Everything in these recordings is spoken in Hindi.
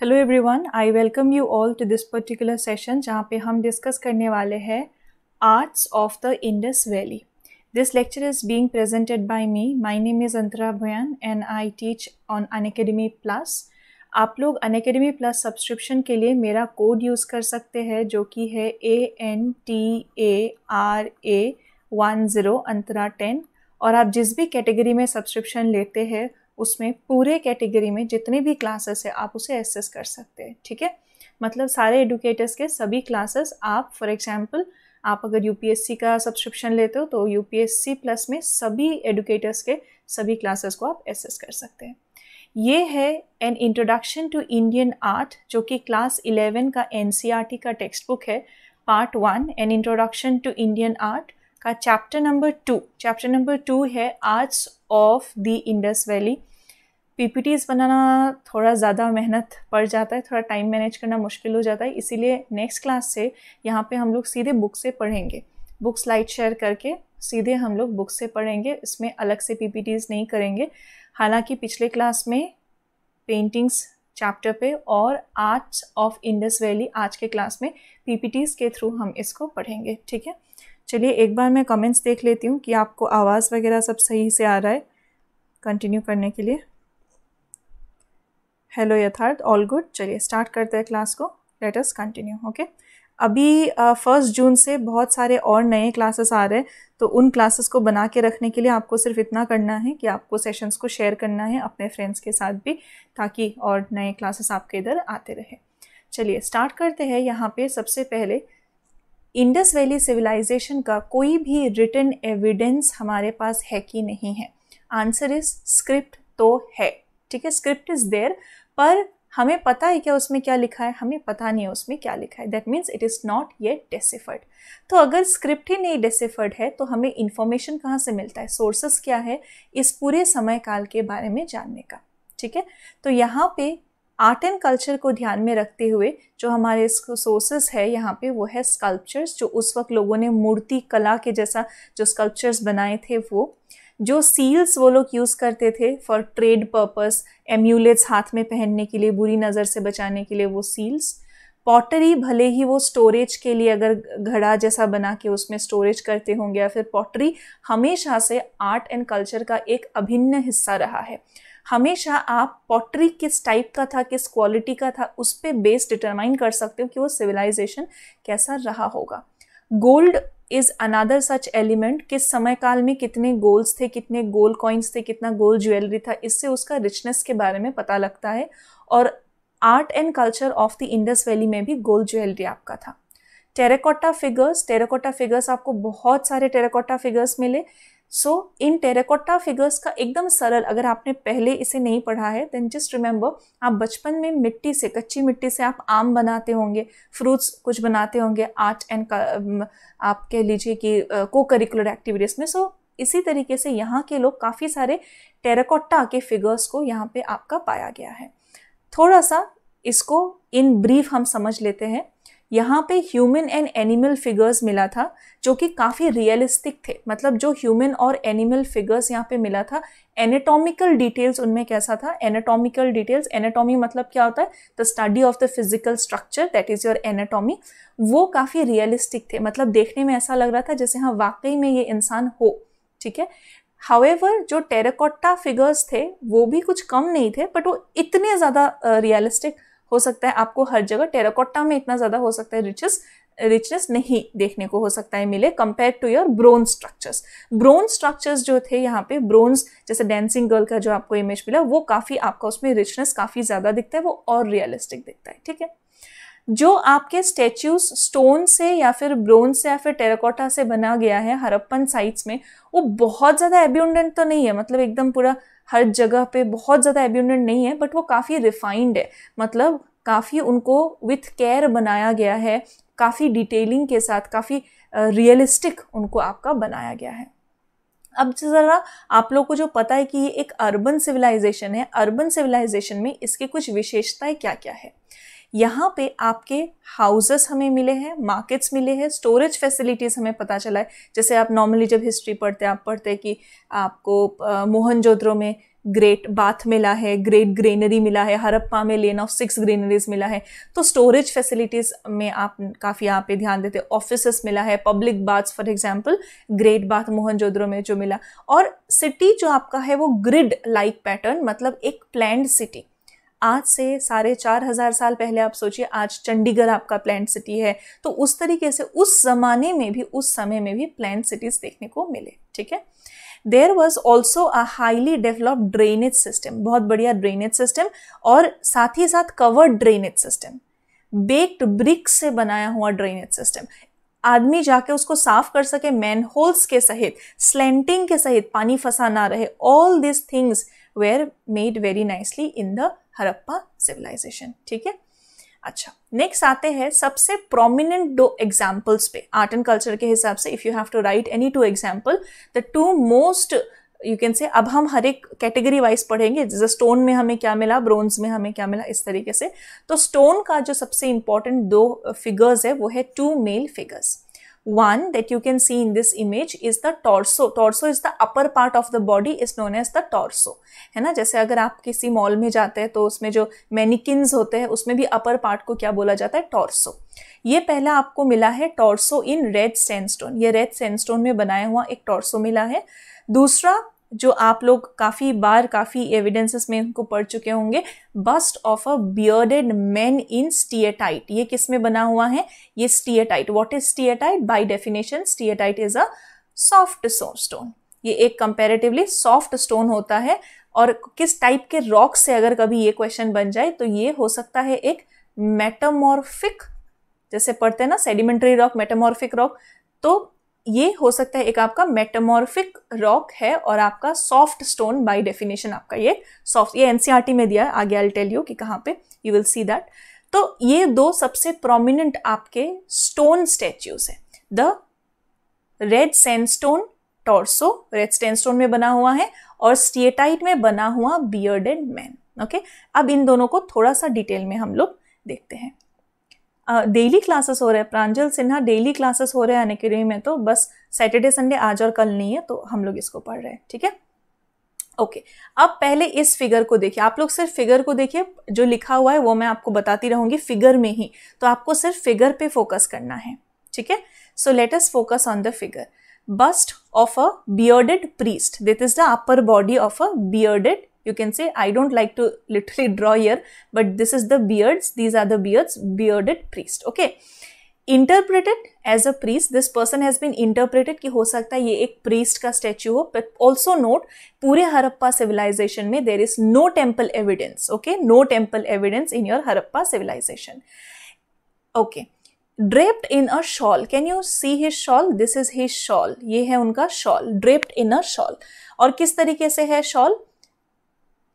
Hello everyone I welcome you all to this particular session जहाँ पे हम डिस्कस करने वाले हैं arts of the Indus valley this lecture is being presented by me my name is Antara Bhayan and I teach on Unacademy plus आप लोग अन अकेडमी प्लस सब्सक्रिप्शन के लिए मेरा कोड यूज़ कर सकते हैं जो कि है A N T A R A one zero Antara ten और आप जिस भी कैटेगरी में सब्सक्रिप्शन लेते हैं उसमें पूरे कैटेगरी में जितने भी क्लासेस है, आप उसे एसेस कर सकते हैं, ठीक है? मतलब सारे एडुकेटर्स के सभी क्लासेस आप फॉर एग्जांपल आप अगर यूपीएससी का सब्सक्रिप्शन लेते हो तो यूपीएससी प्लस में सभी एडुकेटर्स के सभी क्लासेस को आप एसेस कर सकते हैं। ये है an introduction to Indian art जो कि क्लास 11 का एन e का टेक्स्ट बुक है part one an introduction to Indian art का chapter number two chapter number two है arts of the Indus valley PPTs बनाना थोड़ा ज़्यादा मेहनत पड़ जाता है, थोड़ा टाइम मैनेज करना मुश्किल हो जाता है, इसीलिए नेक्स्ट क्लास से यहाँ पे हम लोग सीधे बुक से पढ़ेंगे। बुक स्लाइड शेयर करके सीधे हम लोग बुक से पढ़ेंगे, इसमें अलग से पीपीटीज नहीं करेंगे। हालाँकि पिछले क्लास में पेंटिंग्स चैप्टर पे और आर्ट्स ऑफ़ इंडस वैली आज के क्लास में पीपीटीज के थ्रू हम इसको पढ़ेंगे, ठीक है? चलिए एक बार मैं कमेंट्स देख लेती हूँ कि आपको आवाज़ वगैरह सब सही से आ रहा है। कंटिन्यू करने के लिए। हेलो यथार्थ। ऑल गुड चलिए स्टार्ट करते हैं क्लास को। लेट अस कंटिन्यू ओके अभी फ़र्स्ट uh, जून से बहुत सारे और नए क्लासेस आ रहे हैं तो उन क्लासेस को बना के रखने के लिए आपको सिर्फ़ इतना करना है कि आपको सेशंस को शेयर करना है अपने फ्रेंड्स के साथ भी ताकि और नए क्लासेस आपके इधर आते रहे। चलिए स्टार्ट करते हैं। यहाँ पे सबसे पहले इंडस वैली सिविलाइजेशन का कोई भी रिटर्न एविडेंस हमारे पास है कि नहीं है। आंसर इज़ स्क्रिप्ट तो है। ठीक है स्क्रिप्ट इज़ देयर पर हमें पता है क्या उसमें क्या लिखा है? हमें पता नहीं है उसमें क्या लिखा है। That means it is not yet deciphered तो अगर स्क्रिप्ट ही नहीं डेसिफर्ड है तो हमें इन्फॉर्मेशन कहाँ से मिलता है? सोर्सेस क्या है? इस पूरे समय काल के बारे में जानने का। ठीक है? तो यहाँ पे आर्ट एंड कल्चर को ध्यान में रखते हुए जो हमारे सोर्सेस है यहाँ पे वो है स्कल्पचर्स जो उस वक्त लोगों ने मूर्ति कला के जैसा जो स्कल्पचर्स बनाए थे वो। जो सील्स वो लोग यूज़ करते थे फॉर ट्रेड पर्पस एम्यूलेट्स हाथ में पहनने के लिए, बुरी नज़र से बचाने के लिए वो सील्स पॉटरी भले ही वो स्टोरेज के लिए अगर घड़ा जैसा बना के उसमें स्टोरेज करते होंगे या फिर पॉटरी हमेशा से आर्ट एंड कल्चर का एक अभिन्न हिस्सा रहा है। हमेशा आप पॉटरी किस टाइप का था, किस क्वालिटी का था, उस पर बेस डिटरमाइन कर सकते हो कि वो सिविलाइजेशन कैसा रहा होगा। Gold is another such element किस समय काल में कितने गोल्ड्स थे, कितने गोल्ड कॉइन्स थे, कितना गोल्ड ज्वेलरी था, इससे उसका रिचनेस के बारे में पता लगता है। और art and culture of the Indus valley में भी गोल्ड ज्वेलरी आपका था। टेराकोटा फिगर्स टेराकोटा फिगर्स आपको बहुत सारे टेराकोटा फिगर्स मिले। सो इन टेराकोटा फिगर्स का एकदम सरल अगर आपने पहले इसे नहीं पढ़ा है देन जस्ट रिमेंबर आप बचपन में मिट्टी से कच्ची मिट्टी से आप आम बनाते होंगे फ्रूट्स कुछ बनाते होंगे आर्ट एंड आप कह लीजिए कि को करिकुलर एक्टिविटीज़ में। सो so, इसी तरीके से यहाँ के लोग काफ़ी सारे टेराकोटा के फिगर्स को यहाँ पे आपका पाया गया है। थोड़ा सा इसको इन ब्रीफ हम समझ लेते हैं। यहाँ पे ह्यूमन एंड एनिमल फिगर्स मिला था जो कि काफ़ी रियलिस्टिक थे। मतलब जो ह्यूमन और एनिमल फिगर्स यहाँ पे मिला था एनाटॉमिकल डिटेल्स उनमें कैसा था? एनाटॉमिकल डिटेल्स एनाटॉमी मतलब क्या होता है? The study of the physical structure that is your anatomy वो काफ़ी रियलिस्टिक थे। मतलब देखने में ऐसा लग रहा था जैसे हाँ वाकई में ये इंसान हो ठीक है? हावेवर जो टेराकोटा फिगर्स थे वो भी कुछ कम नहीं थे बट वो इतने ज़्यादा रियलिस्टिक uh, हो सकता है आपको हर जगह टेराकोटा में इतना ज़्यादा हो सकता है रिचेस रिचनेस नहीं देखने को हो सकता है मिले compare to your bronze structures bronze structures जो थे यहाँ पे ब्रोन्स जैसे डांसिंग गर्ल का जो आपको इमेज मिला, वो काफ़ी आपका उसमें रिचनेस काफ़ी ज़्यादा दिखता है, वो और रियलिस्टिक दिखता है, ठीक है? जो आपके स्टेच्यूज स्टोन से या फिर ब्रोन्ज से या फिर टेराकोटा से बना गया है, हरप्पन साइट्स में, वो बहुत ज़्यादा एब्यूडेंट तो नहीं है मतलब एकदम पूरा हर जगह पे बहुत ज़्यादा एब्यूडेंट नहीं है बट वो काफ़ी रिफाइंड है। मतलब काफ़ी उनको विथ केयर बनाया गया है, काफ़ी डिटेलिंग के साथ, काफ़ी रियलिस्टिक उनको आपका बनाया गया है। अब ज़रा आप लोग को जो पता है कि ये एक अर्बन सिविलाइजेशन है अर्बन सिविलाइजेशन में इसकी कुछ विशेषताएँ क्या क्या है? यहाँ पे आपके हाउसेस हमें मिले हैं मार्केट्स मिले हैं स्टोरेज फैसिलिटीज़ हमें पता चला है। जैसे आप नॉर्मली जब हिस्ट्री पढ़ते हैं, आप पढ़ते हैं कि आपको मोहनजोद्रो में ग्रेट बाथ मिला है ग्रेट ग्रेनरी मिला है, हरप्पा में लेन ऑफ़ सिक्स ग्रेनरीज मिला है। तो स्टोरेज फैसिलिटीज़ में आप काफ़ी यहाँ पे ध्यान देते ऑफ़िस मिला है public baths for example great bath Mohenjodaro में जो मिला। और सिटी जो आपका है, वो ग्रिड लाइक पैटर्न मतलब एक प्लैंड सिटी आज से साढ़े चार हज़ार साल पहले आप सोचिए, आज चंडीगढ़ आपका प्लांट सिटी है। तो उस तरीके से उस जमाने में भी, उस समय में भी प्लांट सिटीज़ देखने को मिले, ठीक है? There was also a highly developed drainage system बहुत बढ़िया ड्रेनेज सिस्टम और साथ ही साथ covered drainage system baked brick से बनाया हुआ ड्रेनेज सिस्टम आदमी जाके उसको साफ़ कर सके मैन होल्स के सहित स्लेंटिंग के सहित पानी फंसा ना रहे। All this things were made very nicely in the Harappa civilization ठीक है? अच्छा नेक्स्ट आते हैं सबसे प्रोमिनेंट दो एग्जाम्पल्स पे आर्ट एंड कल्चर के हिसाब से if you have to write any two example the two most you can say अब हम हर एक कैटेगरी वाइज पढ़ेंगे, जैसे स्टोन में हमें क्या मिला ब्रोंज में हमें क्या मिला, इस तरीके से। तो स्टोन का जो सबसे इंपॉर्टेंट दो फिगर्स है, वो है two male figures one that you can see in this image is the torso. Torso is the upper part of the body is known as the torso. है ना? जैसे अगर आप किसी मॉल में जाते हैं तो उसमें जो मैनिकिन्स होते हैं, उसमें भी अपर पार्ट को क्या बोला जाता है? टॉर्सो ये पहला आपको मिला है टॉर्सो इन रेड सैंडस्टोन ये रेड सैंडस्टोन में बनाया हुआ एक टॉर्सो मिला है। दूसरा जो आप लोग काफ़ी बार काफ़ी एविडेंसेस में इनको पढ़ चुके होंगे bust of a bearded man in steatite ये किसमें बना हुआ है? ये steatite what is steatite by definition steatite is a soft stone ये एक कंपेरेटिवली सॉफ्ट स्टोन होता है और किस टाइप के रॉक से अगर कभी ये क्वेश्चन बन जाए तो ये हो सकता है एक मेटामॉर्फिक जैसे पढ़ते हैं ना सेडिमेंट्री रॉक मेटामॉर्फिक रॉक तो ये हो सकता है एक आपका मेटामॉर्फिक रॉक है और आपका सॉफ्ट स्टोन बाय डेफिनेशन आपका ये सॉफ्ट ये एनसीईआरटी e में दिया है। आगे आई टेल यू कि कहाँ पे यू विल सी दैट तो ये दो सबसे प्रोमिनेंट आपके स्टोन स्टैच्यूज है। The red sandstone torso red stone में बना हुआ है और स्टिएटाइट में बना हुआ बियर्डेड मैन ओके अब इन दोनों को थोड़ा सा डिटेल में हम लोग देखते हैं। डेली क्लासेस हो रहे हैं। प्रांजल सिन्हा डेली क्लासेस हो रहे हैं अनकेडमी में तो बस सैटरडे संडे आज और कल नहीं है तो हम लोग इसको पढ़ रहे हैं, ठीक है? Okay okay. अब पहले इस फिगर को देखिए। आप लोग सिर्फ़ फिगर को देखिए, जो लिखा हुआ है वो मैं आपको बताती रहूँगी फिगर में ही। तो आपको सिर्फ़ फिगर पे फोकस करना है, ठीक है? So let us focus on the figure bust of a bearded priest that is the upper body of a bearded you can say i don't like to literally draw here but this is the beards these are the beards bearded priest okay interpreted as a priest this person has been interpreted कि हो सकता है ये एक priest का statue हो but also note पूरे हरप्पा civilization में there is no temple evidence okay no temple evidence in your Harappa civilization okay draped in a shawl can you see his shawl this is his shawl ये है उनका shawl draped in a shawl और किस तरीके से है shawl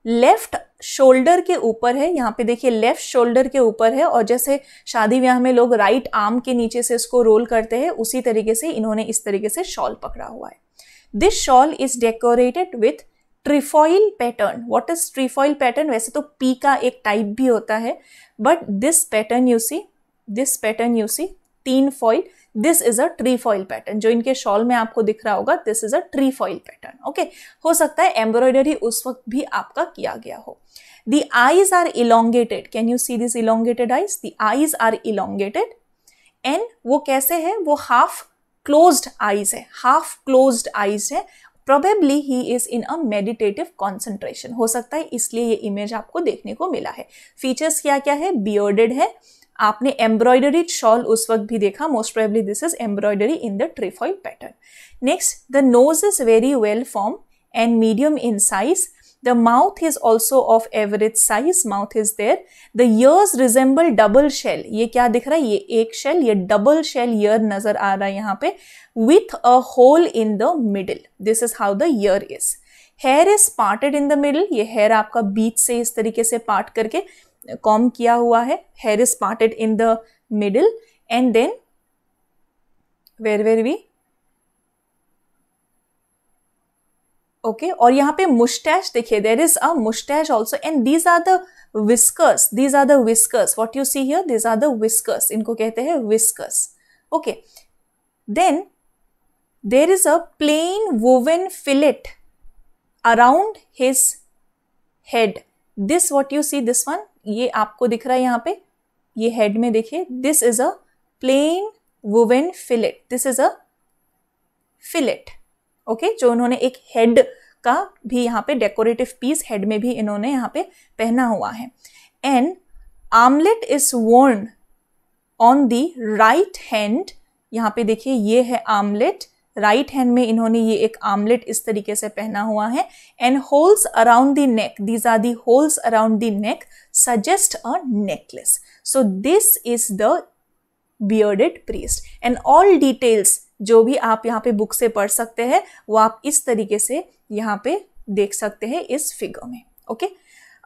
लेफ़्ट शोल्डर के ऊपर है, यहाँ पे देखिए लेफ़्ट शोल्डर के ऊपर है, और जैसे शादी ब्याह में लोग राइट आर्म के नीचे से इसको रोल करते हैं, उसी तरीके से इन्होंने इस तरीके से शॉल पकड़ा हुआ है। This shawl is decorated with trefoil pattern what is trefoil pattern वैसे तो पी का एक टाइप भी होता है but this pattern you see this pattern you see तीन foil this is a trefoil pattern जो इनके शॉल में आपको दिख रहा होगा this is a trefoil pattern okay हो सकता है एम्ब्रॉयडरी उस वक्त भी आपका किया गया हो। The eyes are elongated can you see this elongated eyes the eyes are elongated and वो कैसे है? वो हाफ़ क्लोज्ड आईज है। हाफ़ क्लोज्ड आईज है। Probably he is in a meditative concentration हो सकता है इसलिए ये इमेज आपको देखने को मिला है। फीचर्स क्या क्या है? बियर्डेड है। आपने एम्ब्रॉयडरी शॉल उस वक्त भी देखा most probably this is embroidery in the trefoil pattern next the nose is very well form and medium in size the mouth is also of average size mouth is there the ears resemble double shell ये क्या दिख रहा है? ये एक शेल ये डबल शेल ईयर नज़र आ रहा है यहाँ पे with a hole in the middle this is how the ear is hair is parted in the middle ये हेयर आपका बीच से इस तरीके से पार्ट करके कॉम किया हुआ है hair is parted in the middle and then where were we okay और यहाँ पे मुस्टैश देखिए there is a moustache also and these are the whiskers these are the whiskers what you see here these are the whiskers इनको कहते हैं whiskers okay then there is a plain woven fillet around his head this what you see this one ये आपको दिख रहा है यहाँ पे, ये हेड में देखिए this is a plain woven fillet this is a fillet okay जो उन्होंने एक हेड का भी यहाँ पे डेकोरेटिव पीस हेड में भी इन्होंने यहाँ पे पहना हुआ है. And armlet is worn on the right hand यहाँ पे देखिए, ये है आमलेट. राइट हैंड में इन्होंने ये एक आमलेट इस तरीके से पहना हुआ है and holes around the neck these are the holes around the neck suggest a necklace so this is the bearded priest and all details जो भी आप यहाँ पे बुक से पढ़ सकते हैं वो आप इस तरीके से यहाँ पे देख सकते हैं इस फिगर में ओके okay?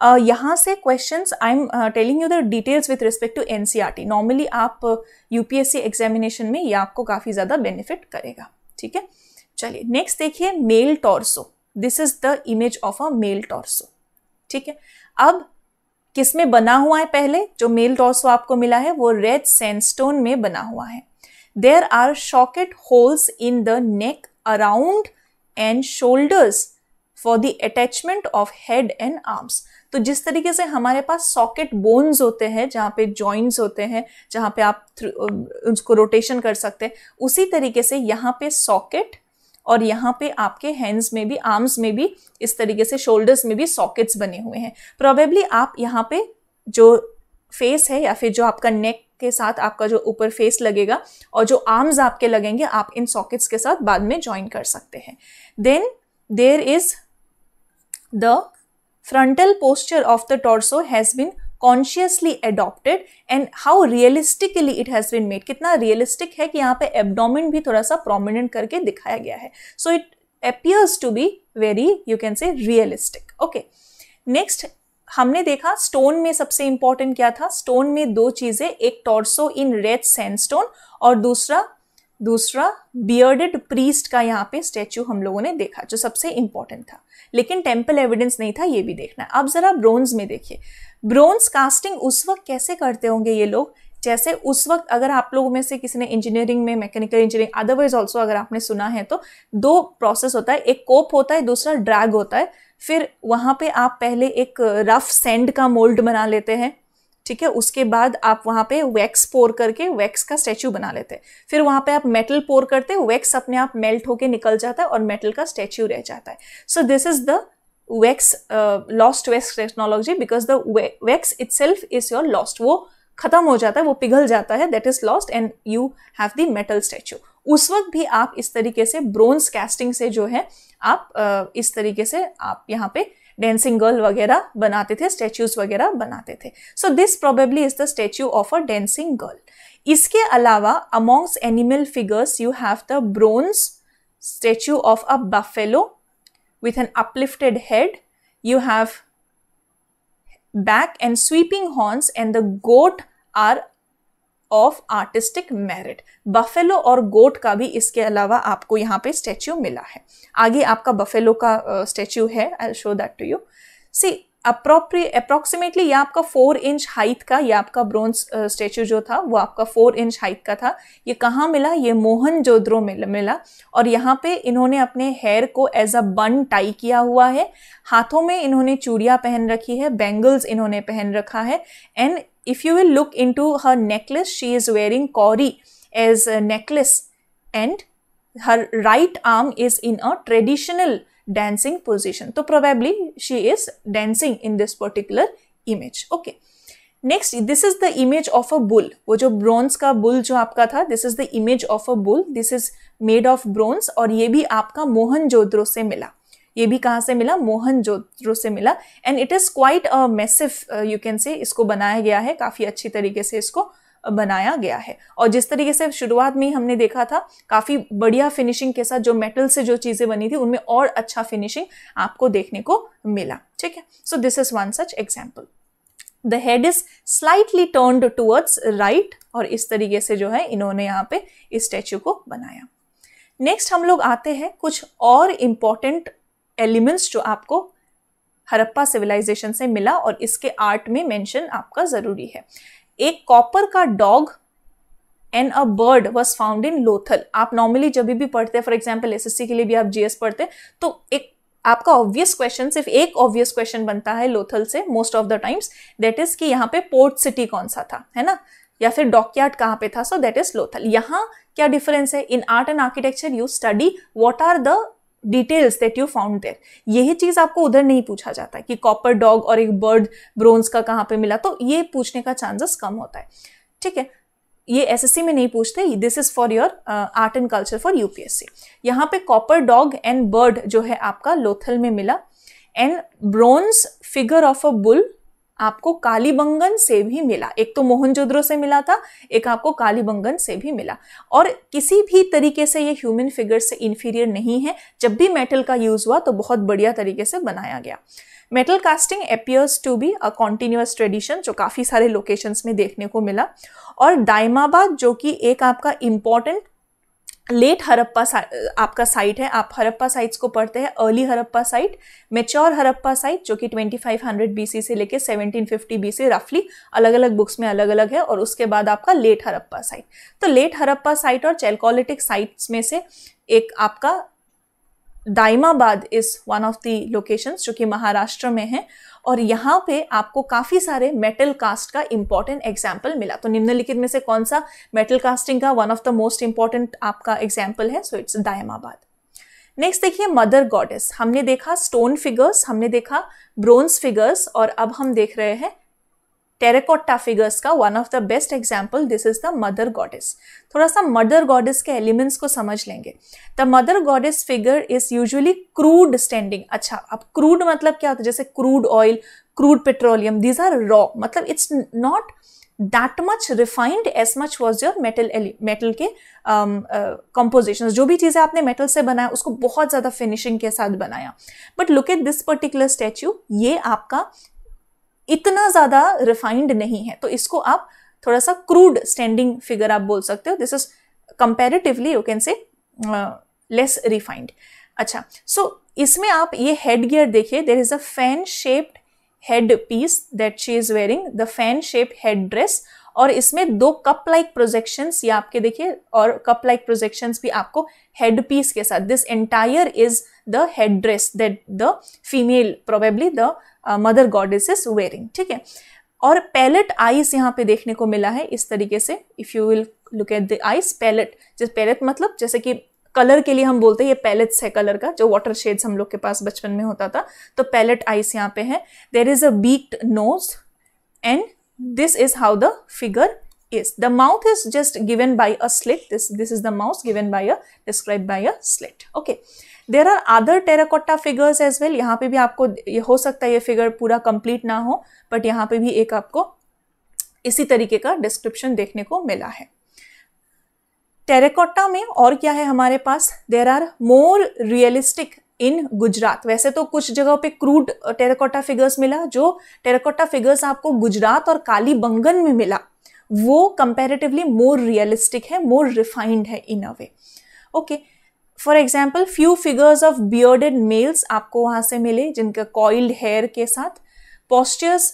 uh, यहाँ से questions I am telling you the details with respect to NCERT normally आप यूपीएससी uh, एग्जामिनेशन में ये आपको काफ़ी ज़्यादा बेनिफिट करेगा। ठीक है? चलिए नेक्स्ट देखिए male torso this is the image of a male torso ठीक है? अब किसमें बना हुआ है पहले? जो मेल टॉर्सो आपको मिला है, वो रेड सैंडस्टोन में बना हुआ है. There are socket holes in the neck around and shoulders for the attachment of head and arms तो जिस तरीके से हमारे पास सॉकेट बोन्स होते हैं, जहाँ पे जॉइंट्स होते हैं, जहाँ पे आप उसको रोटेशन कर सकते हैं, उसी तरीके से यहाँ पे सॉकेट और यहाँ पे आपके हैंड्स में भी, आर्म्स में भी, इस तरीके से शोल्डर्स में भी सॉकेट्स बने हुए हैं। प्रोबेबली आप यहाँ पे जो फेस है या फिर जो आपका नेक के साथ आपका जो ऊपर फेस लगेगा और जो आर्म्स आपके लगेंगे, आप इन सॉकेट्स के साथ बाद में ज्वाइन कर सकते हैं। Then there is the frontal posture of the torso has been consciously adopted and how realistically it has been made कितना realistic है कि यहाँ पे abdomen भी थोड़ा सा prominent करके दिखाया गया है so it appears to be very you can say realistic okay next हमने देखा स्टोन में सबसे इंपॉर्टेंट क्या था स्टोन में दो चीज़ें एक टॉर्सो इन रेड सैंडस्टोन और दूसरा दूसरा बियर्डेड प्रीस्ट का यहाँ पे स्टेच्यू हम लोगों ने देखा, जो सबसे इंपॉर्टेंट था। लेकिन टेंपल एविडेंस नहीं था, ये भी देखना है। अब जरा ब्रोन्स में देखिए। ब्रोन्स कास्टिंग उस वक्त कैसे करते होंगे ये लोग? जैसे उस वक्त अगर आप लोगों में से किसी ने इंजीनियरिंग में मैकेनिकल इंजीनियरिंग अदरवाइज़ ऑल्सो अगर आपने सुना है तो दो प्रोसेस होता है। एक कोप होता है, दूसरा ड्रैग होता है। फिर वहाँ पे आप पहले एक रफ सेंड का मोल्ड बना लेते हैं। ठीक है उसके बाद आप वहाँ पे वैक्स पोर करके वैक्स का स्टैचू बना लेते हैं। फिर वहाँ पे आप मेटल पोर करते वैक्स अपने आप मेल्ट होके निकल जाता है और मेटल का स्टैचू रह जाता है। So this is the wax lost wax technology because the wax itself is your lost वो खत्म हो जाता है वो पिघल जाता है that is lost and you have the metal statue उस वक्त भी आप इस तरीके से ब्रोन्स कैस्टिंग से जो है आप uh, इस तरीके से आप यहाँ पे डेंसिंग गर्ल वगैरह बनाते थे स्टेच्यूज वगैरह बनाते थे so this probably is the statue of a dancing girl इसके अलावा amongst animal figures you have the bronze statue of a buffalo with an uplifted head. You have back and sweeping horns and the goat are of artistic merit buffalo और गोट का भी इसके अलावा आपको यहाँ पे स्टेच्यू मिला है। आगे आपका बफेलो का स्टेच्यू है I show that to you see appropriate approximately ये आपका फोर इंच हाइट का ये आपका ब्रोंज स्टेचू जो था, वो आपका फोर इंच हाइट का था। ये कहाँ मिला? ये मोहन जोद्रो में मिला। और यहाँ पे इन्होंने अपने हेयर को एज अ बन टाई किया हुआ है। हाथों में इन्होंने चूड़िया पहन रखी है बैंगल्स इन्होंने पहन रखा है। And if you will look into her necklace she is wearing cowrie as necklace and her right arm is in a traditional dancing position. So, probably she is dancing in this particular image. Okay. Next this is the image of a bull वो जो ब्रॉन्स का बुल जो आपका था this is the image of a bull this is made of bronze और ये भी आपका मोहन जोद्रो से मिला ये भी कहाँ से मिला? मोहन जोद्रो से मिला। And it is quite a massive you can say इसको बनाया गया है। काफ़ी अच्छी तरीके से इसको बनाया गया है। और जिस तरीके से शुरुआत में ही हमने देखा था, काफ़ी बढ़िया फिनिशिंग के साथ जो मेटल से जो चीज़ें बनी थी, उनमें और अच्छा फिनिशिंग आपको देखने को मिला। ठीक है? So this is one such example the head is slightly turn towards right और इस तरीके से जो है, इन्होंने यहाँ पे इस स्टैचू को बनाया। नेक्स्ट हम लोग आते हैं कुछ और इंपॉर्टेंट एलिमेंट्स जो आपको हरप्पा सिविलाइजेशन से मिला और इसके आर्ट में मेंशन आपका ज़रूरी है। एक कॉपर का dog and a bird was found in Lothal आप नॉर्मली जब भी पढ़ते हैं फॉर एग्ज़ाम्पल एस एस के लिए भी आप जीएस पढ़ते हैं तो एक आपका ऑब्वियस क्वेश्चन सिर्फ़ एक ऑब्वियस क्वेश्चन बनता है लोथल से most of the times that is कि यहाँ पे पोर्ट सिटी कौन सा था, है ना? या फिर डॉकयार्ड कहाँ पे था? सो दैट इज़ लोथल यहाँ क्या डिफरेंस है? In art and architecture you study what are the details that you found there यही चीज़ आपको उधर नहीं पूछा जाता कि कॉपर डॉग और एक बर्ड ब्रोन्स का कहाँ पे मिला तो ये पूछने का चांसेस कम होता है। ठीक है? ये एसएससी में नहीं पूछते this is for your art and culture for UPSC यहाँ पे कॉपर डॉग एंड बर्ड जो है आपका लोथल में मिला। And bronze figure of a bull आपको कालीबंगन से भी मिला। एक तो मोहनजोद्रो से मिला था, एक आपको कालीबंगन से भी मिला। और किसी भी तरीके से ये ह्यूमन फिगर से इंफीरियर नहीं है। जब भी मेटल का यूज़ हुआ तो बहुत बढ़िया तरीके से बनाया गया। Metal casting appears to be a continuous tradition जो काफ़ी सारे लोकेशंस में देखने को मिला। और दाइमाबाद, जो कि एक आपका इंपॉर्टेंट लेट हरप्पा आपका साइट है। आप हरप्पा साइट्स को पढ़ते हैं। Early Harappa site mature Harappa site जो कि 2500 बीसी से लेके 1750 बीसी रफली अलग अलग बुक्स में अलग अलग है और उसके बाद आपका लेट हरप्पा साइट तो लेट हरप्पा साइट और चैलकोलिटिक साइट्स में से एक आपका Daimabad is one of the locations जो कि महाराष्ट्र में है। और यहाँ पे आपको काफ़ी सारे मेटल कास्ट का इंपॉर्टेंट एग्ज़ाम्पल मिला। तो निम्नलिखित में से कौन सा मेटल कास्टिंग का one of the most important आपका एग्ज़ाम्पल है? सो इट्स दायमाबाद नेक्स्ट देखिए मदर गॉडेस हमने देखा स्टोन फिगर्स हमने देखा ब्रोन्स फिगर्स और अब हम देख रहे हैं टेरेकोटा फिगर्स का one of the best example this is the mother goddess थोड़ा सा मदर गॉडेस के एलिमेंट्स को समझ लेंगे। The mother goddess figure is usually crude standing अच्छा अब क्रूड मतलब क्या होता है? जैसे crude oil crude petroleum these are raw मतलब it's not that much refined as much was your metal metal के कंपोजिशन um, uh, जो भी चीज़ें आपने मेटल से बनाया उसको बहुत ज़्यादा फिनिशिंग के साथ बनाया। But look at this particular statue ये आपका इतना ज़्यादा रिफाइंड नहीं है। तो इसको आप थोड़ा सा क्रूड स्टैंडिंग फिगर आप बोल सकते हो। This is comparatively you can say less refined अच्छा सो so, इसमें आप ये हेड गियर देखिए। There is a fan shaped headpiece that she is wearing the fan shape headdress और इसमें दो कप लाइक प्रोजेक्शंस ये आपके देखिए, और कप लाइक प्रोजेक्शंस भी आपको हेड पीस के साथ this entire is the headdress that the female probably the mother goddess is wearing ठीक है? और पैलेट आइस यहाँ पे देखने को मिला है इस तरीके से if you will look at the eyes pellet जैसे पैलेट मतलब जैसे कि कलर के लिए हम बोलते हैं, ये पैलेट्स है कलर का, जो वाटर शेड्स हम लोग के पास बचपन में होता था तो पैलेट आइस यहाँ पे है। There is a beaked nose and this is how the figure is. The mouth is just given by a slit. This, this is the mouth given by a, described by a slit. Okay. There are other terracotta figures as well यहाँ पे भी आपको ये हो सकता है ये फिगर पूरा कंप्लीट ना हो बट यहाँ पे भी एक आपको इसी तरीके का डिस्क्रिप्शन देखने को मिला है टेराकोटा में और क्या है हमारे पास there are more realistic in Gujarat. वैसे तो कुछ जगहों पे क्रूड टेराकोटा फिगर्स मिला, जो टेराकोटा फिगर्स आपको गुजरात और काली बंगन में मिला, वो कंपेरेटिवली मोर रियलिस्टिक है मोर रिफाइंड है in a way okay for example few figures of bearded males आपको वहाँ से मिले, जिनका कॉइल्ड हेयर के साथ postures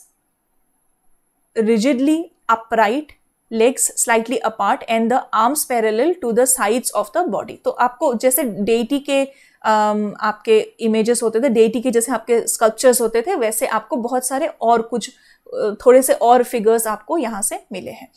rigidly upright legs slightly apart and the arms parallel to the sides of the body तो आपको जैसे डेटी के आपके इमेजेस होते थे डेटी के जैसे आपके स्कल्पचर्स होते थे, वैसे आपको बहुत सारे और कुछ थोड़े से और फिगर्स आपको यहाँ से मिले हैं।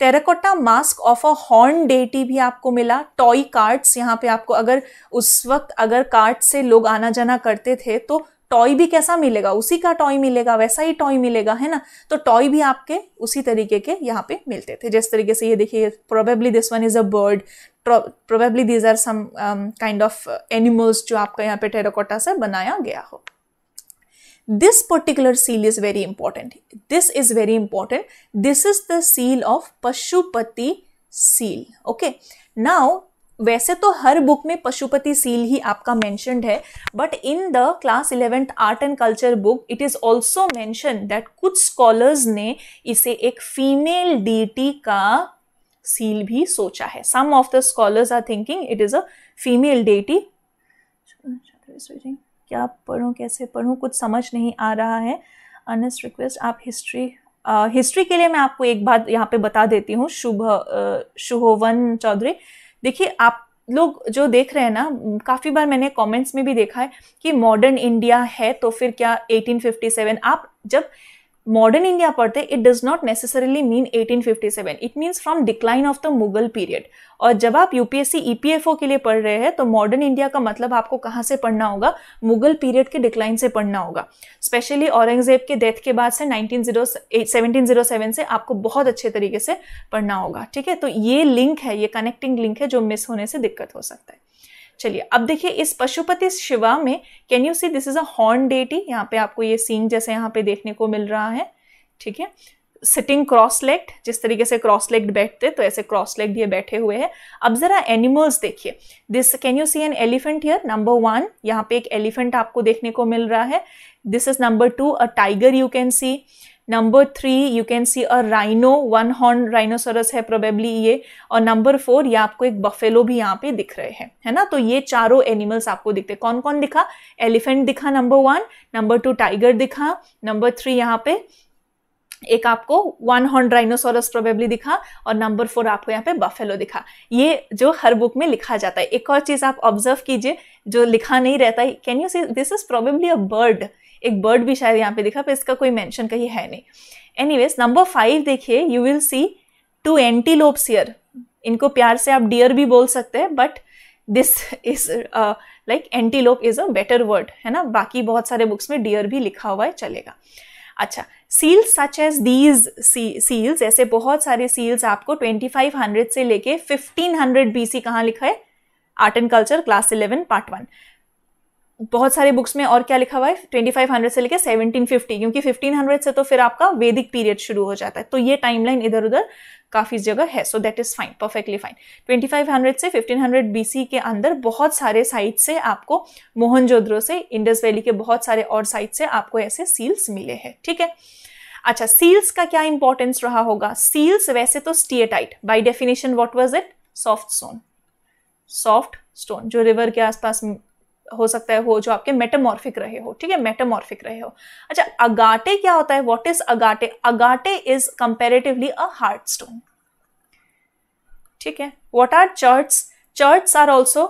Terracotta mask of a horn deity भी आपको मिला। टॉय कार्ड्स यहाँ पे आपको, अगर उस वक्त अगर कार्ड से लोग आना जाना करते थे तो टॉय भी कैसा मिलेगा? उसी का टॉय मिलेगा, वैसा ही टॉय मिलेगा, है ना? तो टॉय भी आपके उसी तरीके के यहाँ पे मिलते थे। जिस तरीके से ये देखिए probably this one is a bird probably these are some kind of animals जो आपका यहाँ पे टेराकोटा से बनाया गया हो। This particular seal is very important this is very important this is the seal of Pashupati seal okay now वैसे तो हर बुक में पशुपति सील ही आपका मेंशनड है but in the class eleventh art and culture book it is also mention that कुछ स्कॉलर्स ने इसे एक फीमेल डीटी का सील भी सोचा है। Some of the scholars are thinking it is a female deity क्या पढ़ूँ, कैसे पढ़ूँ? कुछ समझ नहीं आ रहा है। अनेस्ट रिक्वेस्ट आप हिस्ट्री हिस्ट्री के लिए मैं आपको एक बात यहाँ पे बता देती हूँ, शुभ शुभवन चौधरी। देखिए, आप लोग जो देख रहे हैं ना, काफ़ी बार मैंने कमेंट्स में भी देखा है कि मॉडर्न इंडिया है तो फिर क्या 1857 आप जब मॉडर्न इंडिया पढ़ते it does not necessarily mean 1857 it means from decline of the Mughal period और जब आप यूपीएससी ईपीएफओ e के लिए पढ़ रहे हैं तो मॉडर्न इंडिया का मतलब आपको कहाँ से पढ़ना होगा? मुगल पीरियड के डिक्लाइन से पढ़ना होगा. स्पेशली औरंगज़ेब के डेथ के बाद से 1707 से आपको बहुत अच्छे तरीके से पढ़ना होगा. ठीक है? तो ये लिंक है, ये कनेक्टिंग लिंक है जो मिस होने से दिक्कत हो सकता है. चलिए, अब देखिए इस पशुपति शिवा में can you see this is a horn deity यहाँ पे आपको ये सींग जैसे यहाँ पे देखने को मिल रहा है, ठीक है? सिटिंग क्रॉस लेग्ड जिस तरीके से क्रॉस लेग्ड बैठते तो ऐसे क्रॉस लेग्ड ये बैठे हुए हैं। अब जरा एनिमल्स देखिए this can you see an elephant here number one यहाँ पे एक एलिफेंट आपको देखने को मिल रहा है। This is number two a tiger you can see number three you can see a rhino one horn rhinoceros है प्रोबेबली ये। और नंबर फोर ये आपको एक बफेलो भी यहाँ पे दिख रहे हैं, है ना? तो ये चारों एनिमल्स आपको दिखते हैं। कौन कौन दिखा? एलिफेंट दिखा number one number two tiger दिखा नंबर थ्री यहाँ पे एक आपको वन हॉर्न राइनोसोरस प्रोबेबली दिखा, और नंबर फोर आपको यहाँ पे बफेलो दिखा। ये जो हर बुक में लिखा जाता है। एक और चीज़ आप ऑब्ज़र्व कीजिए, जो लिखा नहीं रहता है। Can you see this is probably a bird एक बर्ड भी शायद यहाँ पे दिखा, पर इसका कोई मेंशन कहीं है नहीं। एनीवेज नंबर फाइव देखिए you will see two antelopes here इनको प्यार से आप डियर भी बोल सकते हैं but this is like antelope is a better word है ना? बाकी बहुत सारे बुक्स में डियर भी लिखा हुआ है, चलेगा। अच्छा seals such as these seals ऐसे बहुत सारे सील्स आपको 2500 से लेके 1500 बीसी कहाँ लिखा है? Art and culture class 11 part one बहुत सारे बुक्स में और क्या लिखा हुआ है? 2500 से लेके 1750 क्योंकि 1500 से तो फिर आपका वैदिक पीरियड शुरू हो जाता है। तो ये टाइमलाइन इधर उधर काफ़ी जगह है। So that is fine perfectly fine 2500 से 1500 बीसी के अंदर बहुत सारे साइट से आपको मोहनजोद्रो से इंडस वैली के बहुत सारे और साइट से आपको ऐसे सील्स मिले हैं। ठीक है? अच्छा सील्स का क्या इंपॉर्टेंस रहा होगा? सील्स वैसे तो steatite by definition what was it soft stone soft stone जो रिवर के आसपास हो सकता है हो जो आपके मेटामॉर्फिक रहे हो, ठीक है? मेटामॉर्फिक रहे हो। अच्छा अगाटे क्या होता है? What is agate agate is comparatively a hard stone ठीक है? What are cherts cherts are also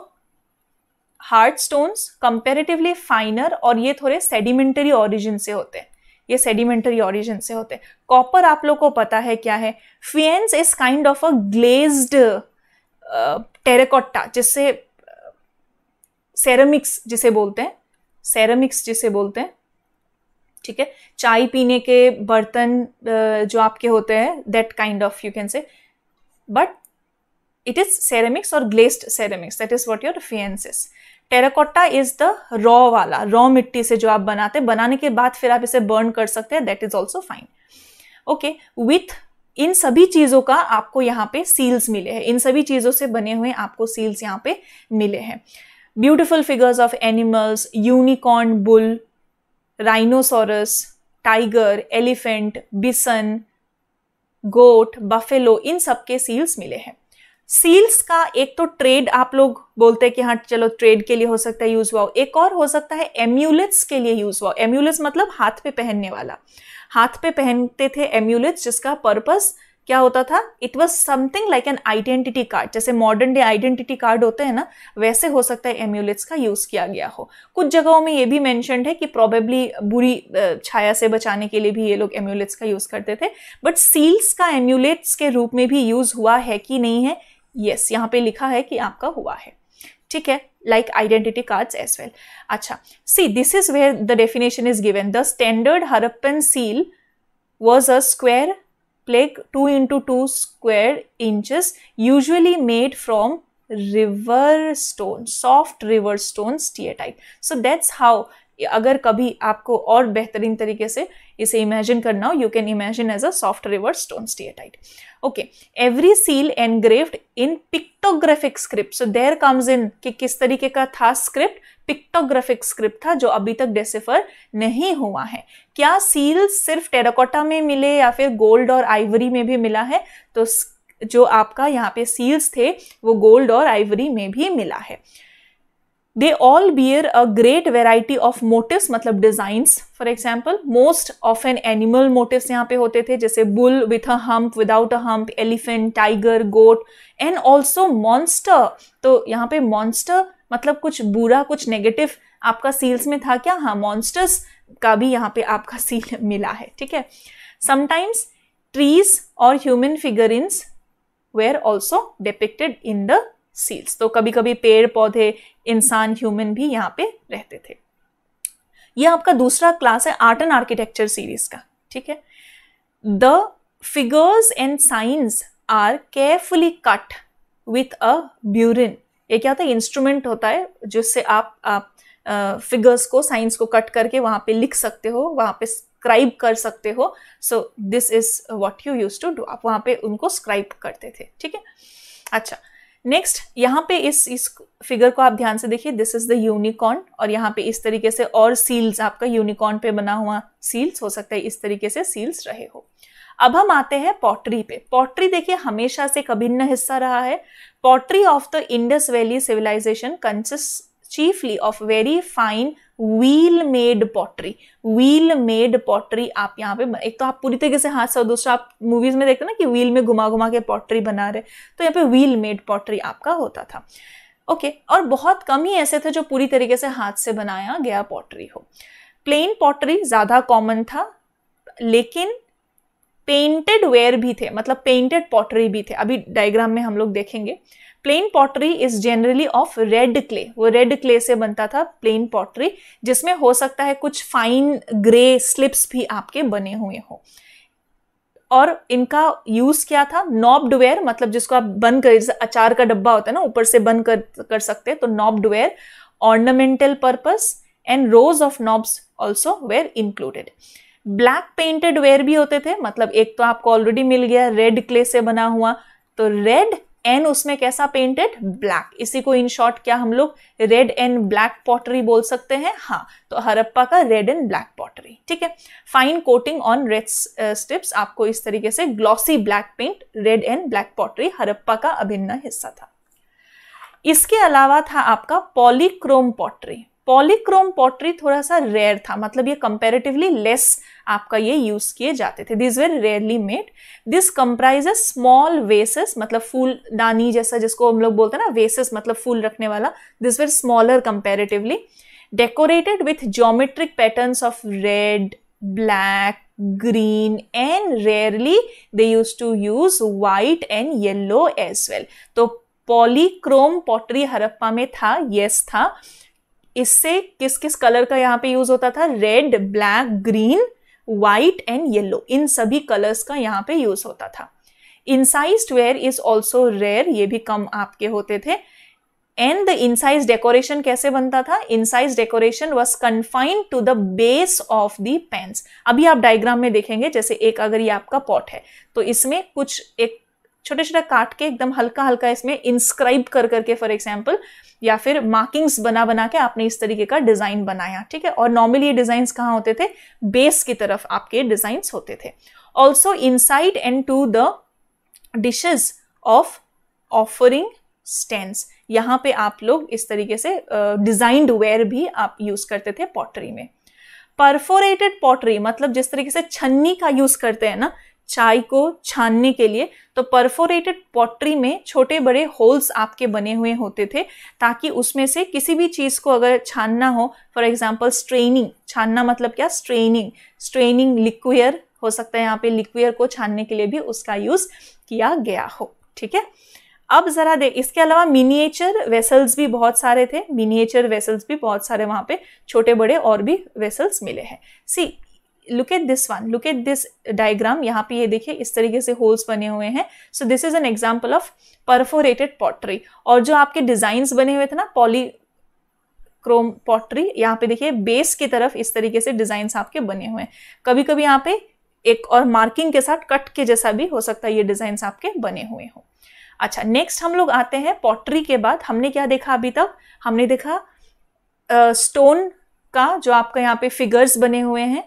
hard stones comparatively finer और ये थोड़े सेडिमेंटरी ऑरिजिन से होते हैं। ये सेडिमेंटरी ऑरिजिन से होते हैं। कॉपर आप लोग को पता है क्या है? Faience is kind of a glazed terracotta जिससे सेरामिक्स जिसे बोलते हैं सेरामिक्स जिसे बोलते हैं, ठीक है? चाय पीने के बर्तन जो आपके होते हैं that kind of you can say but it is ceramics और glazed ceramics that is what your faience is terracotta is the raw वाला रॉ मिट्टी से जो आप बनाते हैं, बनाने के बाद फिर आप इसे बर्न कर सकते हैं that is also fine okay with इन सभी चीज़ों का आपको यहाँ पे सील्स मिले हैं, इन सभी चीज़ों से बने हुए आपको सील्स यहाँ पे मिले हैं। Beautiful figures of animals, unicorn, bull, rhinoceros, tiger, elephant, bison, goat buffalo इन सब के सील्स मिले हैं। सील्स का एक तो ट्रेड आप लोग बोलते हैं कि हाँ चलो ट्रेड के लिए हो सकता है यूज़ हुआ एक और हो सकता है एम्यूलेट्स के लिए यूज़ हुआ एम्यूलेट्स मतलब हाथ पे पहनने वाला। हाथ पे पहनते थे एम्यूलेट्स जिसका पर्पस क्या होता था it was something like an identity card जैसे मॉडर्न डे आइडेंटिटी कार्ड होते हैं ना वैसे हो सकता है एम्यूलेट्स का यूज़ किया गया हो कुछ जगहों में ये भी मैंशनड है कि प्रॉबेबली बुरी छाया से बचाने के लिए भी ये लोग एम्यूलेट्स का यूज़ करते थे बट सील्स का एम्यूलेट्स के रूप में भी यूज़ हुआ है कि नहीं है यस yes, यहाँ पे लिखा है कि आपका हुआ है ठीक है like identity cards as well. Acha. See, this is where the definition is given. The standard Harappan seal was a square plaque 2 into 2 square inches, usually made from river stone soft river stone steatite. So that's how, अगर कभी आपको और बेहतरीन तरीके से इसे इमेजिन करना हो you can imagine as a soft river stone steatite okay every seal engraved in pictographic script so there comes in कि किस तरीके का था स्क्रिप्ट पिक्टोग्राफिक स्क्रिप्ट था, जो अभी तक डेसिफर नहीं हुआ है। क्या सील सिर्फ़ टेराकोटा में मिले या फिर गोल्ड और आइवरी में भी मिला है? तो जो आपका यहाँ पे सील्स थे, वो गोल्ड और आइवरी में भी मिला है। They all bear a great variety of motives मतलब designs for example most of an animal motives यहाँ पे होते थे, जैसे bull with a hump without a hump elephant tiger goat and also monster तो यहाँ पे मॉन्स्टर मतलब कुछ बुरा, कुछ नेगेटिव आपका सील्स में था क्या? हाँ मॉन्स्टर्स का भी यहाँ पे आपका सील मिला है, ठीक है? समटाइम्स ट्रीज और human figurines were also depicted in the seals तो कभी कभी पेड़ पौधे, इंसान ह्यूमन भी यहाँ पे रहते थे। यह आपका दूसरा क्लास है आर्ट एंड आर्किटेक्चर सीरीज़ का, ठीक है? The figures and signs are carefully cut with a burin ये क्या होता है इंस्ट्रूमेंट होता है, जिससे आप फिगर्स को साइंस को कट करके वहाँ पे लिख सकते हो, वहाँ पे स्क्राइब कर सकते हो। So this is what you use to do आप वहाँ पे उनको स्क्राइब करते थे, ठीक है? अच्छा नेक्स्ट यहाँ पे इस इस फिगर को आप ध्यान से देखिए दिस इज़ द यूनिकॉर्न और यहाँ पे इस तरीके से और सील्स आपका यूनिकॉर्न पे बना हुआ सील्स हो सकता है इस तरीके से सील्स रहे हो। अब हम आते हैं पॉटरी पे। पॉटरी देखिए हमेशा से एक अभिन्न हिस्सा रहा है। Pottery of the Indus valley civilization consist chiefly of very fine wheel made pottery wheel made pottery आप यहाँ पे एक तो आप पूरी तरीके से हाथ से और दूसरा आप मूवीज़ में देखते ना कि व्हील में घुमा घुमा के पॉटरी बना रहे। तो यहाँ पे व्हील मेड पॉटरी आपका होता था। ओके okay, और बहुत कम ही ऐसे थे जो पूरी तरीके से हाथ से बनाया गया पॉटरी हो। प्लेन पॉटरी ज़्यादा कॉमन था लेकिन पेंटेड वेयर भी थे मतलब पेंटेड पॉटरी भी थे। अभी डायग्राम में हम लोग देखेंगे। Plain pottery is generally of red clay वो रेड क्ले से बनता था प्लेन पॉटरी जिसमें हो सकता है कुछ फाइन ग्रे स्लिप्स भी आपके बने हुए हो। और इनका यूज़ क्या था? नॉब्ड वेयर मतलब जिसको आप बंद कर, जैसे अचार का डब्बा होता है ना, ऊपर से बंद कर कर सकते तो knobbed ware ornamental purpose and rows of knobs also were included black painted ware भी होते थे मतलब एक तो आपको ऑलरेडी मिल गया रेड क्ले से बना हुआ। तो रेड एन उसमें कैसा पेंटेड ब्लैक इसी को इन शॉर्ट क्या हम लोग रेड एंड ब्लैक पॉटरी बोल सकते हैं? हाँ तो हरप्पा का रेड एंड ब्लैक पॉटरी ठीक है? Fine coating on red stripes आपको इस तरीके से glossy black paint red and black pottery Harappa का अभिन्न हिस्सा था। इसके अलावा था आपका पॉलीक्रोम पॉटरी पॉलीक्रोम पॉटरी थोड़ा सा रेयर था मतलब ये कंपेरेटिवली लेस आपका ये यूज़ किए जाते थे। This were rarely made this comprise small vases मतलब फूल दानी जैसा जिसको हम लोग बोलते हैं ना वेसेस मतलब फूल रखने वाला। This were smaller comparatively decorated with geometric patterns of red black green and rarely they use to use white and yellow as well तो पॉलीक्रोम पॉटरी हरप्पा में था यस था। इससे किस किस कलर का यहाँ पे यूज़ होता था? Red black green white and yellow इन सभी कलर्स का यहाँ पे यूज़ होता था। Incised ware is also rare ये भी कम आपके होते थे। एंड द इनसाइज डेकोरेशन कैसे बनता था? Incised decoration was confined to the base of the pans अभी आप डायग्राम में देखेंगे, जैसे एक अगर ये आपका पॉट है तो इसमें कुछ एक छोटे छोटे काट के एकदम हल्का हल्का इसमें इंस्क्राइब कर करके फॉर एग्ज़ाम्पल या फिर मार्किंग्स बना बना के आपने इस तरीके का डिज़ाइन बनाया ठीक है? और नॉर्मली ये डिज़ाइन कहाँ होते थे? बेस की तरफ़ आपके डिज़ाइन होते थे। Also inside and to the dishes of offering stands यहाँ पे आप लोग इस तरीके से डिजाइंड uh, वेयर भी आप यूज़ करते थे पॉटरी में। परफोरेटेड पॉटरी मतलब जिस तरीके से छन्नी का यूज़ करते हैं ना चाय को छानने के लिए तो परफोरेटेड पॉटरी में छोटे बड़े होल्स आपके बने हुए होते थे, ताकि उसमें से किसी भी चीज़ को अगर छानना हो फॉर एग्ज़ाम्पल स्ट्रेनिंग छानना मतलब क्या? स्ट्रेनिंग स्ट्रेनिंग लिक्वियर हो सकता है यहाँ पे लिक्वियर को छानने के लिए भी उसका यूज़ किया गया हो, ठीक है? अब जरा देख इसके अलावा मिनिएचर वेसल्स भी बहुत सारे थे मिनिएचर वेसल्स भी बहुत सारे वहाँ पे छोटे बड़े और भी वेसल्स मिले हैं। See look at this one look at this diagram यहाँ पे ये देखिए इस तरीके से होल्स बने हुए हैं। So this is an example of perforated pottery और जो आपके डिज़ाइन बने हुए थे ना पॉली क्रोम पॉटरी यहाँ पे देखिए बेस की तरफ़ इस तरीके से डिज़ाइन आपके बने हुए हैं। कभी कभी यहाँ पे एक और मार्किंग के साथ कट के जैसा भी हो सकता है ये डिज़ाइन आपके बने हुए हो। अच्छा नेक्स्ट हम लोग आते हैं पॉटरी के बाद। हमने क्या देखा अभी तक? हमने देखा स्टोन uh, का जो आपका यहाँ पे फिगर्स बने हुए हैं।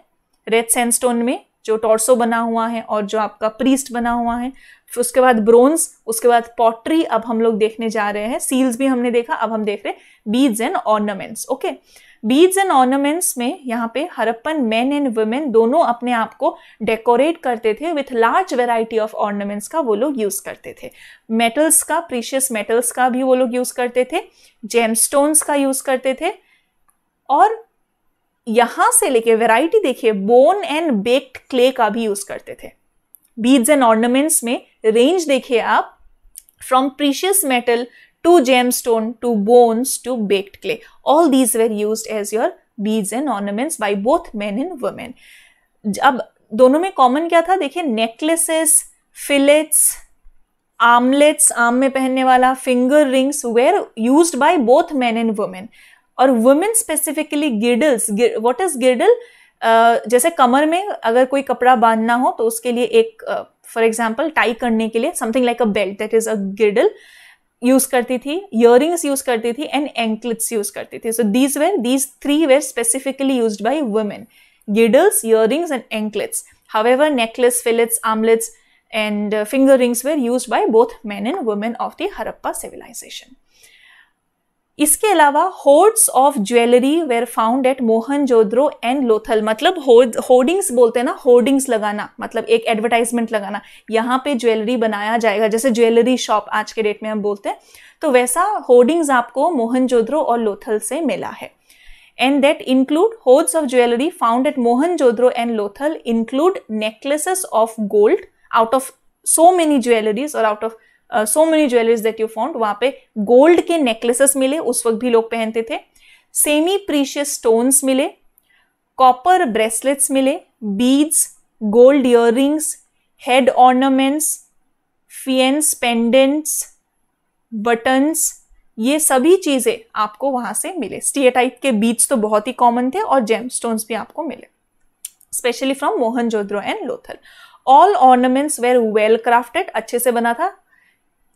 रेड सैंडस्टोन में जो टॉर्सो बना हुआ है और जो आपका प्रीस्ट बना हुआ है, फिर उसके बाद ब्रोन्स उसके बाद पॉटरी अब हम लोग देखने जा रहे हैं सील्स भी हमने देखा, अब हम देख रहे हैं beads and ornaments okay beads and ornaments में यहाँ पे हरप्पन मेन एंड वुमेन दोनों अपने आप को डेकोरेट करते थे with large variety of ornaments का वो लोग यूज़ करते थे। मेटल्स का प्रीशियस मेटल्स का भी वो लोग यूज़ करते थे जेमस्टोन्स का यूज़ करते थे और यहाँ से लेके वेराइटी देखिए बोन एंड बेक्ड क्ले का भी यूज़ करते थे। बीड्स एंड ऑर्नामेंट्स में रेंज देखिए आप from precious metal to gemstone to bones to baked clay all these were use as your beads and ornaments by both man and women अब दोनों में कॉमन क्या था? देखिए नेकलेसेस फिलेट्स आमलेट्स आम में पहनने वाला finger rings were use by both man and women और women specifically girdles what is girdle जैसे कमर में अगर कोई कपड़ा बांधना हो तो उसके लिए एक फॉर एग्ज़ाम्पल टाई करने के लिए something like a belt that is a girdle use करती थी इयरिंग्स यूज़ करती थी एंड एंकलेट्स यूज़ करती थी. So these were these three were specifically use by women girdles earrings and anklets however necklace fillets armlets uh, finger rings were used by both men and women of the civilization. इसके अलावा hoards of jewellery were found at Mohenjo Daro and Lothal मतलब होर्डिंग्स बोलते हैं ना, होर्डिंग्स लगाना मतलब एक एडवर्टाइजमेंट लगाना, यहाँ पे ज्वेलरी बनाया जाएगा, जैसे ज्वेलरी शॉप आज के डेट में हम बोलते हैं तो वैसा होर्डिंग्स आपको मोहन जोद्रो और लोथल से मिला है। And that include hoards of jewellery found at Mohenjo Daro and Lothal include necklaces of gold out of so many jewelleries और out of so many jewelleries that you found वहाँ पे गोल्ड के नेकलेसेस मिले, उस वक्त भी लोग पहनते थे। सेमी प्रीशियस स्टोन्स मिले कॉपर ब्रेसलेट्स मिले beads gold ear head ornaments faience pendants buttons ये सभी चीज़ें आपको वहाँ से मिले। स्टीएटाइट के बीच तो बहुत ही कॉमन थे और जेम स्टोन्स भी आपको मिले। Specially from Mohenjo Daro and Lothal. All ornaments were well crafted अच्छे से बना था।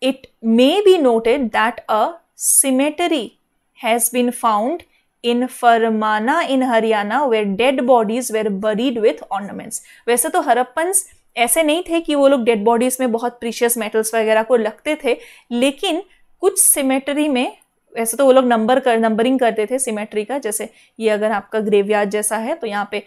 It may be noted that a cemetery has been found in Farmana in Haryana, where dead bodies were buried with ornaments. वैसे तो हरप्पन्स ऐसे नहीं थे कि वो लोग डेड बॉडीज में बहुत प्रीशियस मेटल्स वगैरह को लगते थे, लेकिन कुछ सिमेट्री में, वैसे तो वो लोग नंबर कर नंबरिंग करते थे सिमेट्री का, जैसे ये अगर आपका ग्रेवयार्ड जैसा है तो यहाँ पे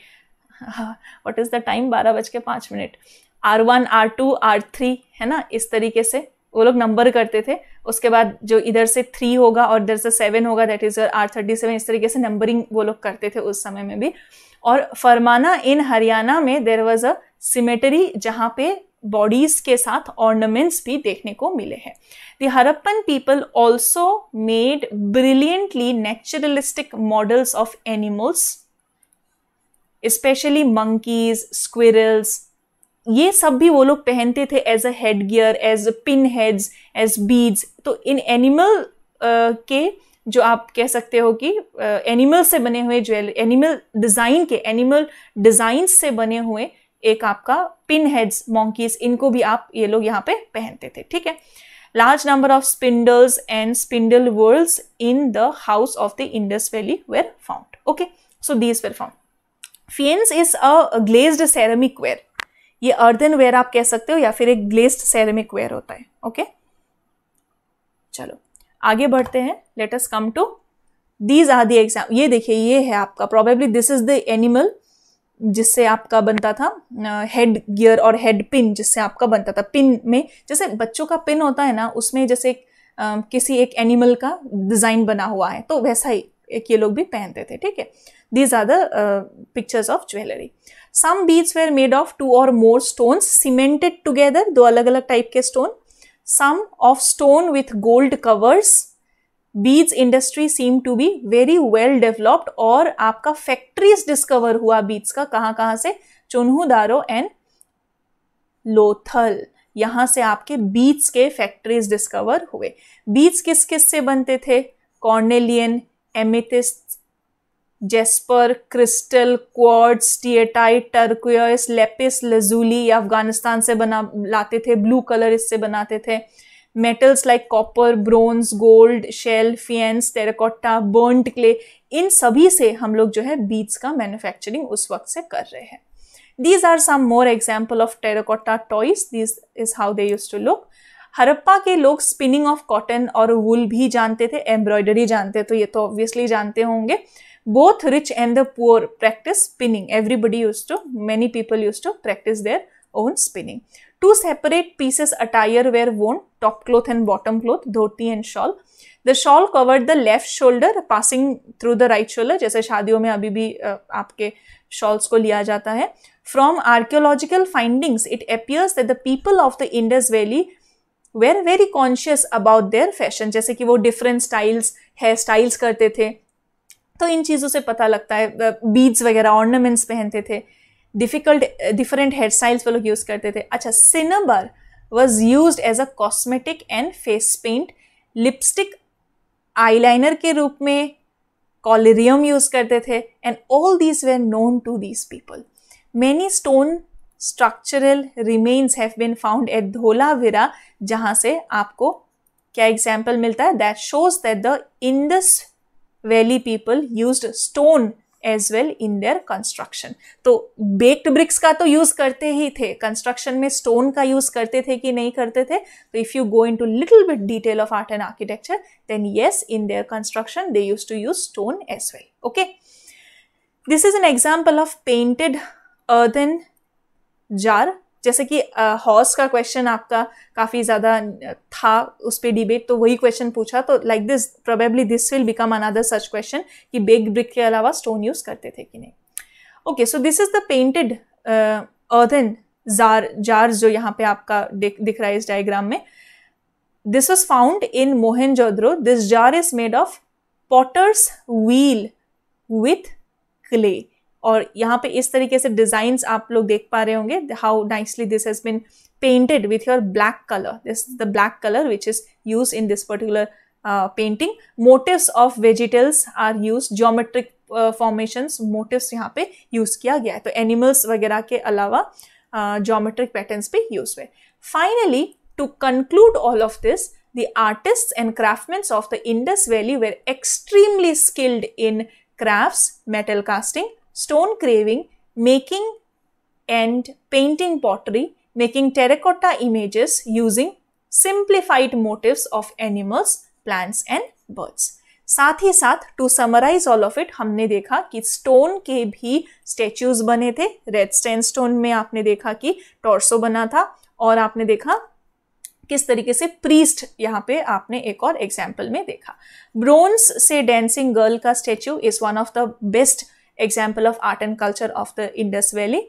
व्हाट इज़ द टाइम बारह बज के पाँच minute. R one R two R three है ना? इस तरीके से। वो लोग नंबर करते थे। उसके बाद जो इधर से थ्री होगा और इधर से सेवन होगा that is R thirty seven इस तरीके से नंबरिंग वो लोग करते थे उस समय में भी। और फरमाना इन हरियाणा में देर वॉज़ अ सिमेटरी जहाँ पे बॉडीज के साथ ऑर्नामेंट्स भी देखने को मिले हैं। The Harappan people also made brilliantly naturalistic models of animals specially monkeys squirrels ये सब भी वो लोग पहनते थे as a head gear as a pin heads as beads तो इन एनिमल के जो आप कह सकते हो कि एनिमल से बने हुए ज्वेल एनिमल डिज़ाइन के एनिमल डिज़ाइन से बने हुए एक आपका पिन हेड्स मॉन्कीज इनको भी आप ये लोग यहाँ पे पहनते थे, ठीक है? Large number of spindles and spindle whorls in the house of the Indus valley were found okay so these were found faience is a glazed ceramic ware ये अर्दन वेयर आप कह सकते हो या फिर एक ग्लेस्ड सेरेमिक वेयर होता है ओके चलो आगे बढ़ते हैं let us come to these are the exam ये देखिए ये है आपका probably this is the animal जिससे आपका बनता था हेड गियर और हेड पिन जिससे आपका बनता था। पिन में जैसे बच्चों का पिन होता है ना उसमें जैसे एक, आ, किसी एक एनिमल का डिज़ाइन बना हुआ है तो वैसा ही एक ये लोग भी पहनते थे ठीक है? These are the pictures of jewellery some beads were made of two और मोर स्टोन सीमेंटेड टूगेदर दो अलग अलग टाइप के stone some of stone with gold covers beads industry seem to be very well developed और आपका फैक्ट्रीज डिस्कवर हुआ बीड्स का कहाँ कहाँ से चुनहुदारो एंड लोथल। यहाँ से आपके बीड्स के फैक्ट्रीज डिस्कवर हुए। बीड्स किस किस से बनते थे? Carnelian amethyst jasper crystal quartz steatite turquoise lapis lazuli Afghanistan से बना, लाते थे ब्लू कलर इससे बनाते थे। Metals like copper bronze gold shell faience terracotta burned clay इन सभी से हम लोग जो है बीट्स का मैन्युफैक्चरिंग उस वक्त से कर रहे हैं। These are some more example of terracotta toys this is how they use to look Harappa के लोग स्पिनिंग ऑफ़ कॉटन और वुल भी जानते थे एम्ब्रॉयडरी जानते तो ये तो ऑब्वियसली जानते होंगे। Both rich and the poor practice spinning everybody used to many people used to practice their own spinning two separate pieces attire were worn top cloth and bottom cloth dhoti and shawl the shawl covered the left shoulder passing through the right shoulder जैसे शादियों में अभी भी आपके shawls को लिया जाता है from archaeological findings it appears that the people of the Indus Valley were very conscious about their fashion जैसे कि वो different styles hair styles करते थे तो इन चीज़ों से पता लगता है बीड्स वगैरह ऑर्नामेंट्स पहनते थे। डिफ़िकल्ट डिफरेंट हेयर स्टाइल्स वो लोग यूज़ करते थे। अच्छा cinnabar was use as a cosmetic and face paint lipstick eyeliner के रूप में कॉलेरियम यूज़ करते थे। And all these were known to these people many stone structural remains have been found at Dholavira जहाँ से आपको क्या एग्ज़ाम्पल मिलता है? That shows that the Indus valley people use stone as well in their construction तो बेक्ड ब्रिक्स का तो यूज़ करते ही थे। कंस्ट्रक्शन में स्टोन का यूज़ करते थे कि नहीं करते थे? तो if you go into little bit detail of art and architecture then yes in their construction they use to use stone as well okay this is an example of painted earthen jar जैसे कि हॉर्स का क्वेश्चन आपका काफ़ी ज़्यादा था, उस पर डिबेट तो वही क्वेश्चन पूछा तो like this probably this will become another such question कि बेग ब्रिक के अलावा स्टोन यूज़ करते थे कि नहीं। Okay so this is the painted earthen jar jars जो यहाँ पे आपका दिख दिख रहा है इस डायग्राम में। This was found in Mohenjo Daro this jar is made of potter's wheel with clay और यहाँ पे इस तरीके से डिज़ाइन आप लोग देख पा रहे होंगे how nicely this has been painted with your black colour this is the black colour which is use in this particular painting motifs of vegetals are use geometric formation motifs यहाँ पे यूज़ किया गया है। तो एनिमल्स वगैरह के अलावा जोमेट्रिक पैटर्न्स पे यूज़ हुए। Finally to conclude all of this the artists and craftsmen of the Indus Valley were extremely skilled in crafts, metal casting, stone carving, making and painting pottery, making terracotta images using simplified motifs of animals, plants and birds. साथ ही साथ to summarise all of it हमने देखा कि स्टोन के भी स्टेच्यूज बने थे रेड स्टेन स्टोन में आपने देखा कि टॉर्सो बना था और आपने देखा किस तरीके से प्रीस्ट यहाँ पे आपने एक और एग्ज़ाम्पल में देखा ब्रोन्स से डेंसिंग गर्ल का statue is one of the best example of art and culture of the Indus valley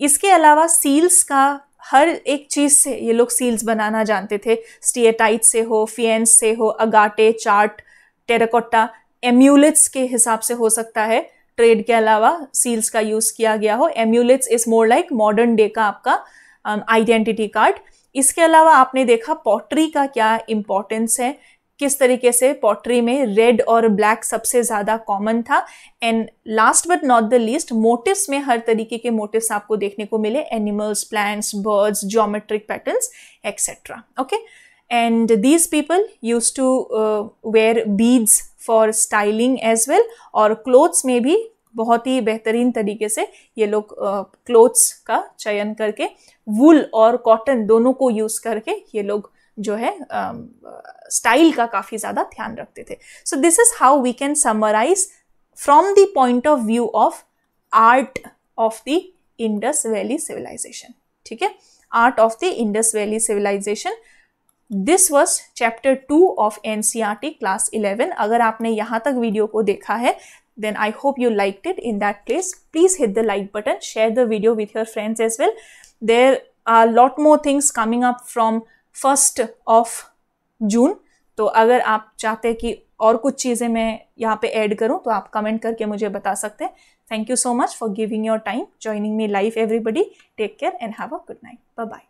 इसके अलावा सील्स का हर एक चीज़ से ये लोग सील्स बनाना जानते थे। स्टियटाइट से हो फियंस से हो अगाटे चार्ट टेराकोटा एम्यूलेट्स के हिसाब से हो सकता है। ट्रेड के अलावा सील्स का यूज़ किया गया हो। Amulets is more like modern day का आपका आइडेंटिटी um, कार्ड इसके अलावा आपने देखा पॉटरी का क्या इंपॉर्टेंस है। किस तरीके से पॉटरी में रेड और ब्लैक सबसे ज़्यादा कॉमन था? And last but not the least motifs में हर तरीके के मोटिव्स आपको देखने को मिले animals plants birds geometric patterns etcetera okay and these people use to wear beads for styling as well और क्लोथ्स में भी बहुत ही बेहतरीन तरीके से ये लोग क्लोथ्स uh, का चयन करके वुल और कॉटन दोनों को यूज़ करके ये लोग जो है स्टाइल का काफ़ी ज़्यादा ध्यान रखते थे so this is how we can summarise from the point of view of art of the Indus valley civilisation ठीक है art of the Indus valley civilisation this was chapter two of N C R T class eleven अगर आपने यहाँ तक वीडियो को देखा है I hope you liked it in that place. Please hit the like button, share the video with your friends as well. There are a lot more things coming up from first of June तो अगर आप चाहते कि और कुछ चीज़ें मैं यहाँ पे ऐड करूँ तो आप कमेंट करके मुझे बता सकते हैं। Thank you so much for giving your time joining me life everybody take care and have a good night bye bye